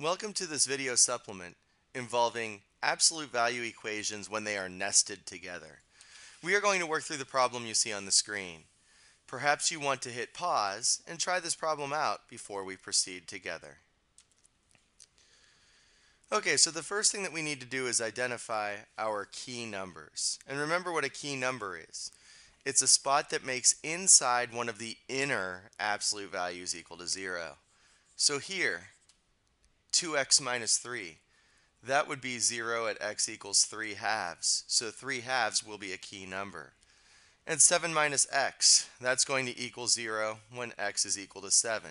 Welcome to this video supplement involving absolute value equations when they are nested together. We are going to work through the problem you see on the screen. Perhaps you want to hit pause and try this problem out before we proceed together. Okay, so the first thing that we need to do is identify our key numbers. And remember what a key number is. It's a spot that makes inside one of the inner absolute values equal to 0. So here, 2x minus 3, that would be 0 at x equals 3 halves. So 3 halves will be a key number. And 7 minus x, that's going to equal 0 when x is equal to 7.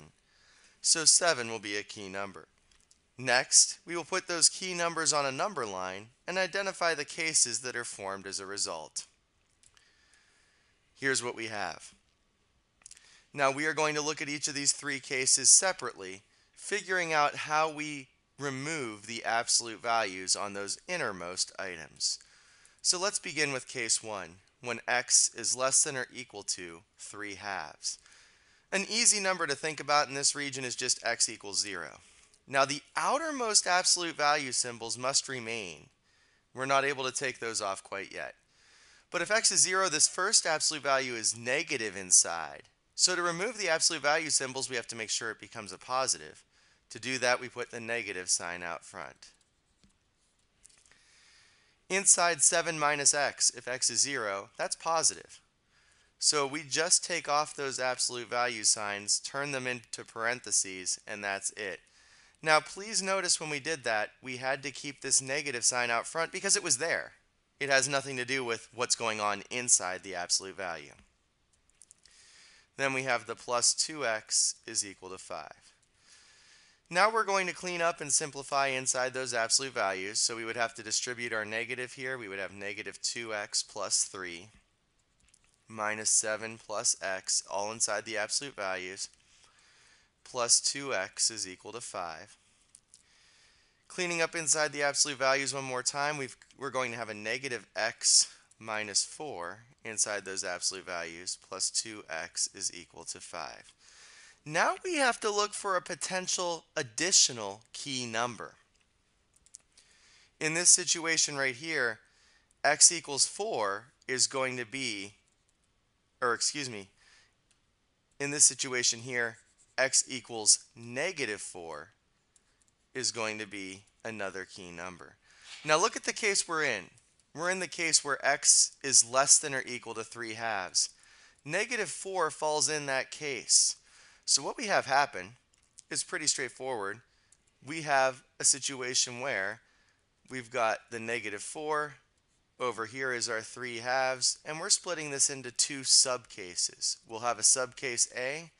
So 7 will be a key number. Next, we will put those key numbers on a number line and identify the cases that are formed as a result. Here's what we have. Now we are going to look at each of these three cases separately, figuring out how we remove the absolute values on those innermost items. So let's begin with case 1, when x is less than or equal to 3 halves. An easy number to think about in this region is just x equals 0. Now the outermost absolute value symbols must remain. We're not able to take those off quite yet. But if x is 0, this first absolute value is negative inside. So to remove the absolute value symbols, we have to make sure it becomes a positive. To do that, we put the negative sign out front. Inside 7 minus x, if x is 0, that's positive. So we just take off those absolute value signs, turn them into parentheses, and that's it. Now please notice when we did that, we had to keep this negative sign out front because it was there. It has nothing to do with what's going on inside the absolute value. Then we have the plus 2x is equal to 5. Now we're going to clean up and simplify inside those absolute values. So we would have to distribute our negative here. We would have negative 2x plus 3 minus 7 plus x all inside the absolute values plus 2x is equal to 5. Cleaning up inside the absolute values one more time, we are going to have a negative x minus 4 inside those absolute values, plus 2x is equal to 5. Now we have to look for a potential additional key number. In this situation right here, x equals 4 is going to be, or excuse me, in this situation here, x equals negative 4 is going to be another key number. Now look at the case we're in. We're in the case where x is less than or equal to 3 halves. Negative 4 falls in that case. So what we have happen is pretty straightforward. We have a situation where we've got the negative 4, over here is our 3 halves, and we're splitting this into two subcases. We'll have a subcase A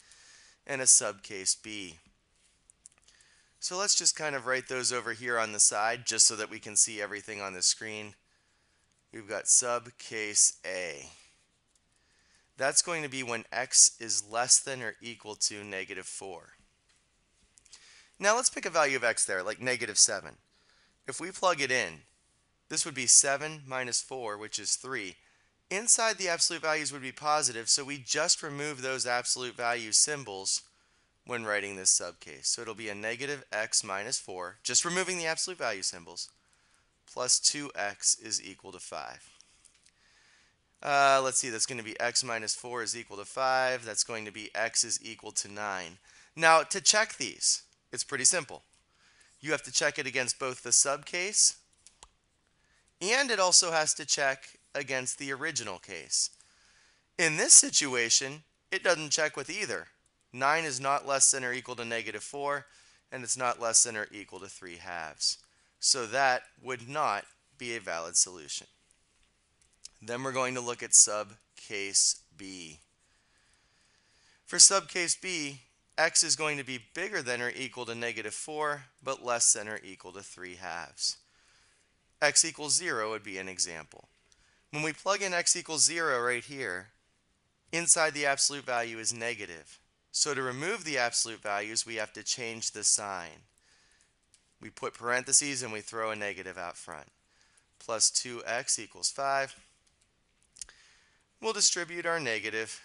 and a subcase B. So let's just kind of write those over here on the side just so that we can see everything on the screen. We've got subcase A. That's going to be when x is less than or equal to negative 4. Now let's pick a value of x there, like negative 7. If we plug it in, this would be 7 minus 4, which is 3. Inside the absolute values would be positive, so we just remove those absolute value symbols when writing this subcase. So it'll be a negative x minus 4, just removing the absolute value symbols, plus 2x is equal to 5. Uh, let's see, that's going to be x minus 4 is equal to 5. That's going to be x is equal to 9. Now, to check these, it's pretty simple. You have to check it against both the subcase, and it also has to check against the original case. In this situation, it doesn't check with either. 9 is not less than or equal to negative 4, and it's not less than or equal to 3 halves. So that would not be a valid solution. Then we're going to look at subcase B. For subcase B, x is going to be bigger than or equal to negative 4, but less than or equal to 3 halves. x equals 0 would be an example. When we plug in x equals 0 right here, inside the absolute value is negative. So to remove the absolute values, we have to change the sign. We put parentheses and we throw a negative out front. Plus 2x equals 5. We'll distribute our negative,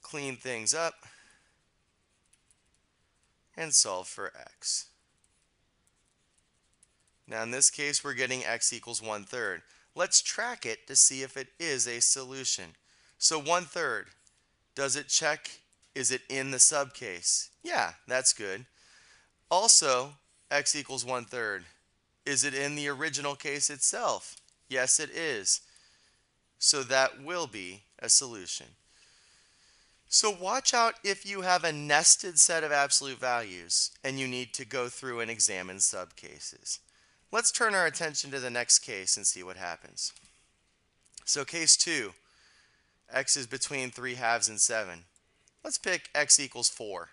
clean things up, and solve for x. Now in this case we're getting x equals 1 third. Let's track it to see if it is a solution. So 1 third, does it check, is it in the subcase? Yeah, that's good. Also, x equals 1 third. Is it in the original case itself? Yes, it is. So that will be a solution. So watch out if you have a nested set of absolute values and you need to go through and examine subcases. Let's turn our attention to the next case and see what happens. So case 2, x is between 3 halves and 7. Let's pick x equals 4.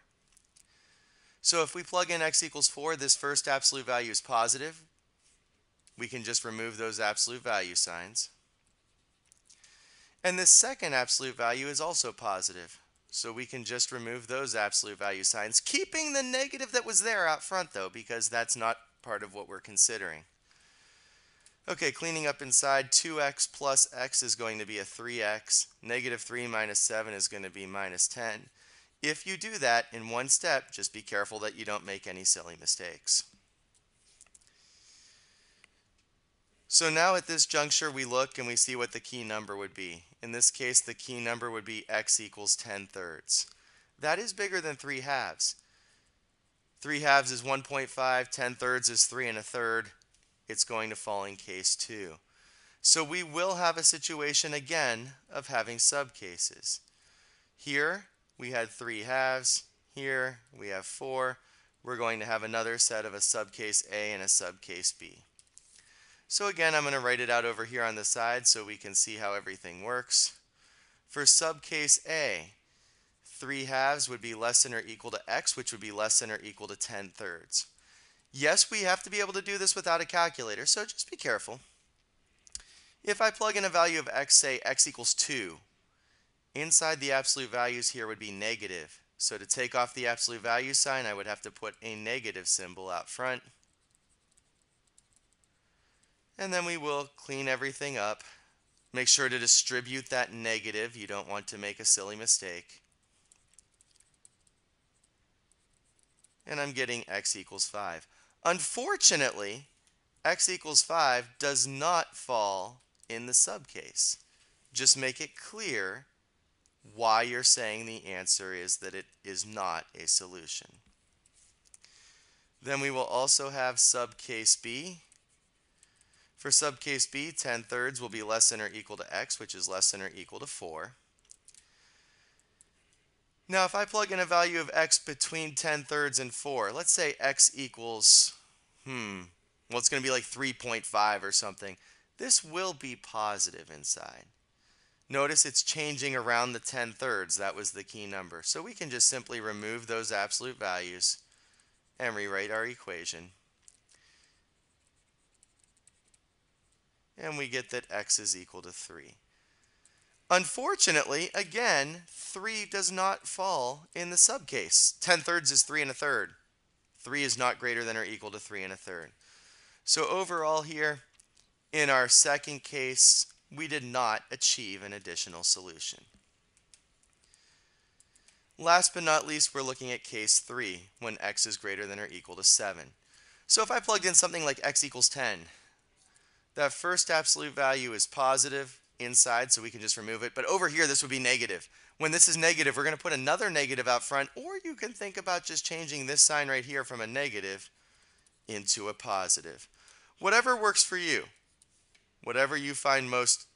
So if we plug in x equals 4, this first absolute value is positive. We can just remove those absolute value signs. And this second absolute value is also positive. So we can just remove those absolute value signs, keeping the negative that was there out front though, because that's not part of what we're considering. Okay, cleaning up inside, 2x plus x is going to be a 3x. Negative 3 minus 7 is going to be minus 10. If you do that in one step, just be careful that you don't make any silly mistakes. So now at this juncture we look and we see what the key number would be. In this case the key number would be x equals 10 thirds. That is bigger than 3 halves. 3 halves is 1.5, 10 thirds is 3 and a third. It's going to fall in case 2. So we will have a situation again of having subcases. Here we had 3 halves. Here we have 4. We're going to have another set of a subcase A and a subcase B. So again, I'm going to write it out over here on the side so we can see how everything works. For subcase A, 3 halves would be less than or equal to x, which would be less than or equal to 10 thirds. Yes, we have to be able to do this without a calculator, so just be careful. If I plug in a value of x, say x equals 2, inside the absolute values here would be negative. So to take off the absolute value sign, I would have to put a negative symbol out front. And then we will clean everything up. Make sure to distribute that negative. You don't want to make a silly mistake. And I'm getting x equals 5. Unfortunately, x equals 5 does not fall in the subcase. Just make it clear why you're saying the answer is that it is not a solution. Then we will also have subcase B. For subcase B, 10 thirds will be less than or equal to x, which is less than or equal to 4. Now, if I plug in a value of x between 10 thirds and 4, let's say x equals, hmm, well, it's going to be like 3.5 or something. This will be positive inside. Notice it's changing around the 10 thirds. That was the key number. So we can just simply remove those absolute values and rewrite our equation. And we get that x is equal to 3. Unfortunately, again, 3 does not fall in the subcase. 10 thirds is 3 and a third. 3 is not greater than or equal to 3 and a third. So overall here, in our second case, we did not achieve an additional solution. Last but not least, we're looking at case 3, when x is greater than or equal to 7. So if I plugged in something like x equals 10, that first absolute value is positive inside, so we can just remove it. But over here, this would be negative. When this is negative, we're going to put another negative out front, or you can think about just changing this sign right here from a negative into a positive. Whatever works for you, whatever you find most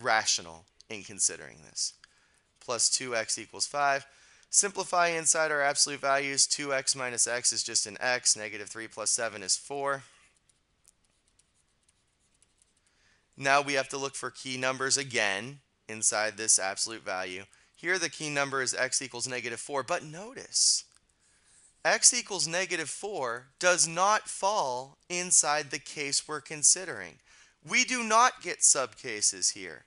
rational in considering this. Plus 2x equals 5. Simplify inside our absolute values. 2x minus x is just an x. Negative 3 plus 7 is 4. Now we have to look for key numbers again inside this absolute value. Here the key number is x equals negative 4, but notice x equals negative 4 does not fall inside the case we're considering. We do not get subcases here.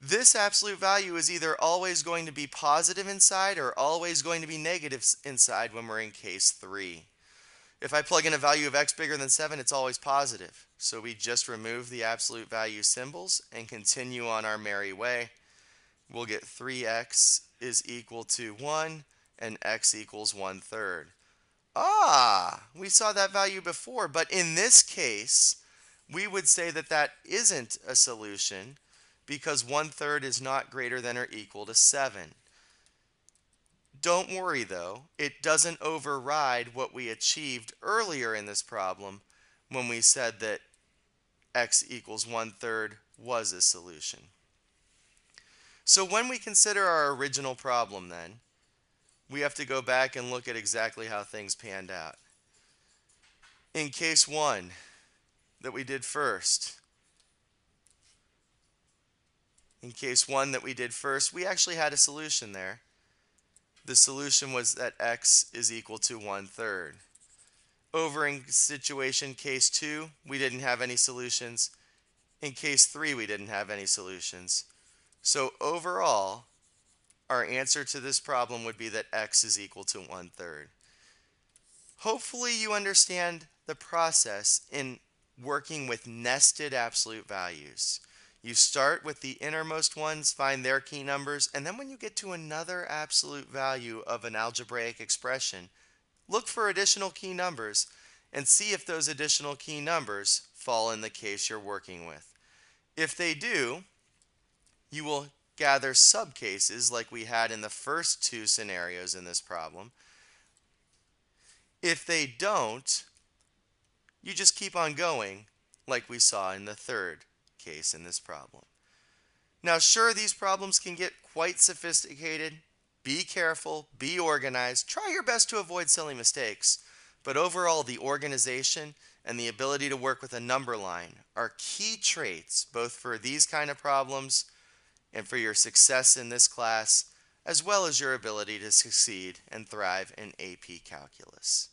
This absolute value is either always going to be positive inside or always going to be negative inside when we're in case 3. If I plug in a value of x bigger than 7, it's always positive. So we just remove the absolute value symbols and continue on our merry way. We'll get 3x is equal to 1 and x equals 1 third. Ah, we saw that value before, but in this case, we would say that that isn't a solution because one third is not greater than or equal to 7. Don't worry though, it doesn't override what we achieved earlier in this problem when we said that x equals one third was a solution. So when we consider our original problem then, we have to go back and look at exactly how things panned out. In case one that we did first, in case one that we did first, we actually had a solution there. The solution was that x is equal to one third. Over in situation case two, we didn't have any solutions. In case three, we didn't have any solutions. So overall, our answer to this problem would be that x is equal to one third. Hopefully you understand the process in working with nested absolute values. You start with the innermost ones, find their key numbers, and then when you get to another absolute value of an algebraic expression, look for additional key numbers and see if those additional key numbers fall in the case you're working with. If they do, you will gather subcases like we had in the first two scenarios in this problem. If they don't, you just keep on going like we saw in the third case in this problem. Now sure these problems can get quite sophisticated. Be careful, be organized, try your best to avoid silly mistakes. But overall the organization and the ability to work with a number line are key traits both for these kind of problems and for your success in this class, as well as your ability to succeed and thrive in AP Calculus.